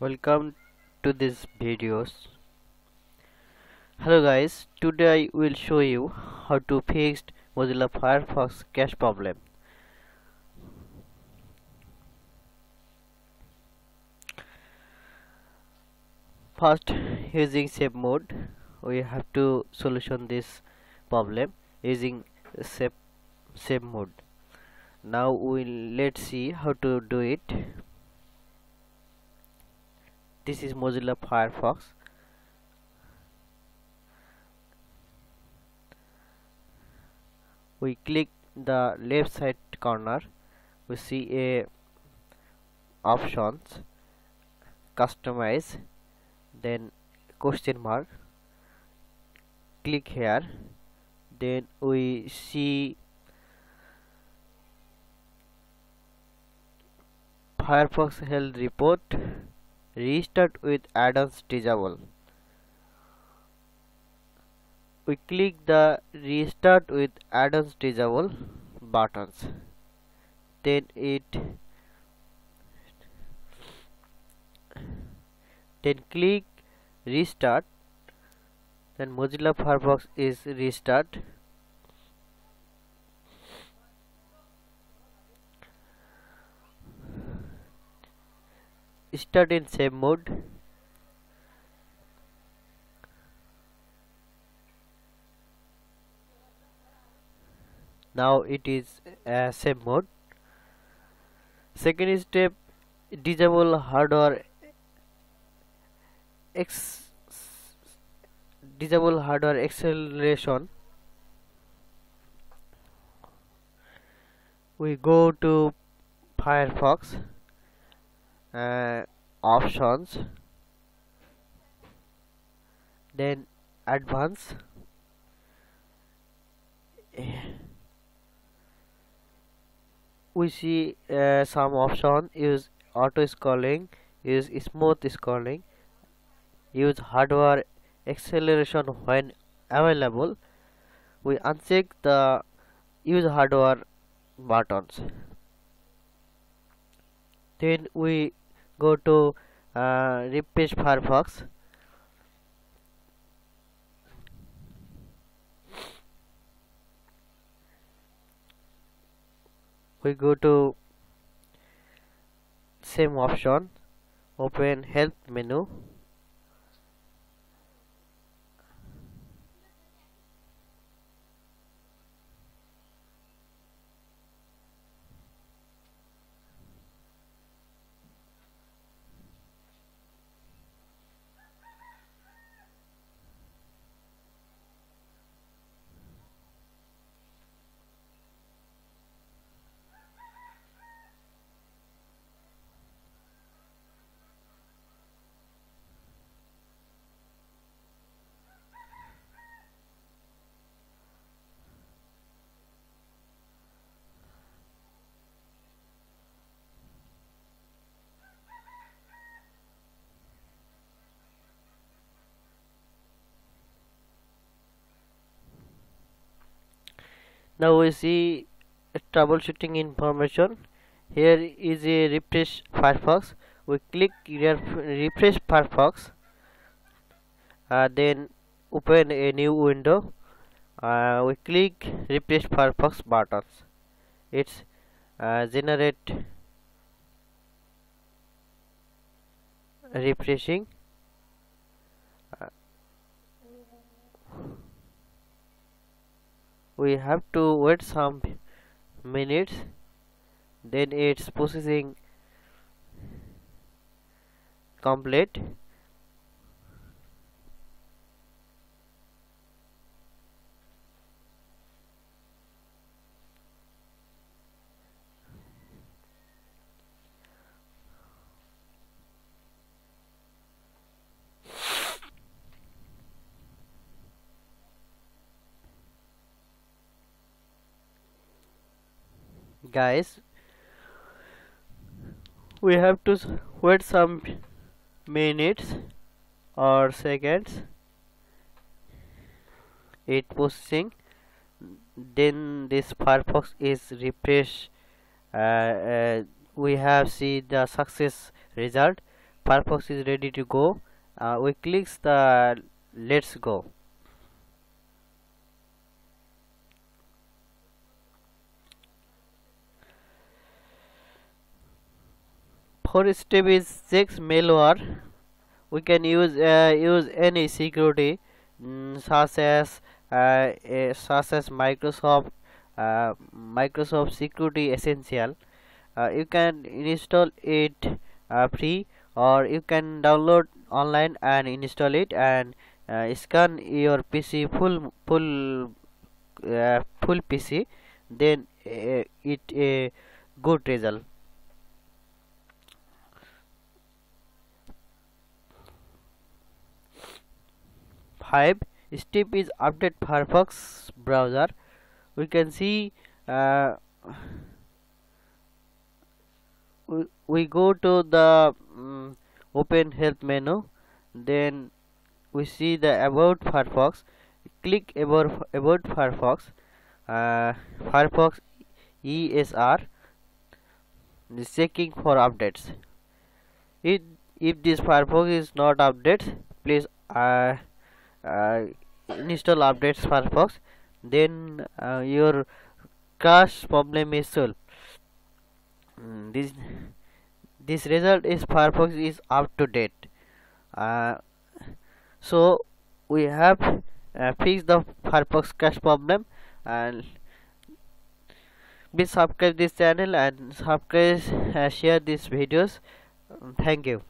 welcome to this videos. Hello guys. Today I will show you how to fix Mozilla Firefox crash problem. First using safe mode we have to solution this problem using save safe mode. Now we let's see how to do it this is Mozilla Firefox. We click the left side corner. We see a options. Customize. Then question mark. Click here. Then we see Firefox health report restart with add-ons disable we click the restart with add-ons disable buttons. Then it then click restart. Then Mozilla Firefox is restart start in safe mode. Now it is uh, mode. Second step disable hardware X disable hardware acceleration. We go to Firefox uh, options then advance. We see uh, some option use auto scrolling use smooth scrolling use hardware acceleration when available. We uncheck the use hardware buttons. Then we go to uh, refresh Firefox. We go to same option open help menu now we see troubleshooting information. Here is a refresh firefox. We click refresh firefox. Uh, then open a new window. Uh, we click refresh firefox buttons. It's uh, generate refreshing we have to wait some minutes. Then it's processing complete guys we have to wait some minutes or seconds. It processing then this firefox is refresh uh, uh, we have see the success result. Firefox is ready to go. Uh, we clicks the let's go for step is check malware we can use uh, use any security mm, such as uh, such as Microsoft uh, Microsoft Security Essential. Uh, you can install it uh, free or you can download online and install it and uh, scan your PC full full uh, full PC then uh, it a good result five step is update Firefox browser. We can see uh, we, we go to the um, open help menu. Then we see the about Firefox. Click about about Firefox uh, Firefox ESR is checking for updates. If, if this Firefox is not updated please uh, install updates Firefox. Then uh, your crash problem is solved. Mm, this this result is Firefox is up to date. Uh, so we have uh, fixed the Firefox crash problem and please subscribe this channel and subscribe uh, share these videos. Thank you